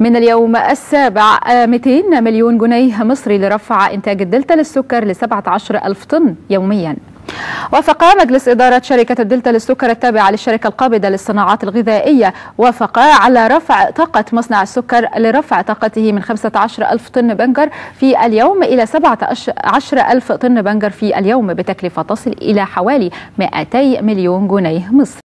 من اليوم السابع آه، 200 مليون جنيه مصري لرفع إنتاج الدلتا للسكر ل 17 ألف طن يومياً. وافق مجلس إدارة شركة الدلتا للسكر التابعة للشركة القابضة للصناعات الغذائية وافق على رفع طاقة مصنع السكر لرفع طاقته من 15 ألف طن بنجر في اليوم إلى 17 ألف طن بنجر في اليوم بتكلفة تصل إلى حوالي 200 مليون جنيه مصري.